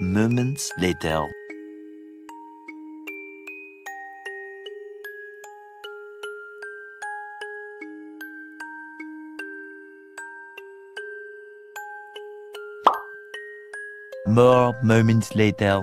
moments later. More moments later.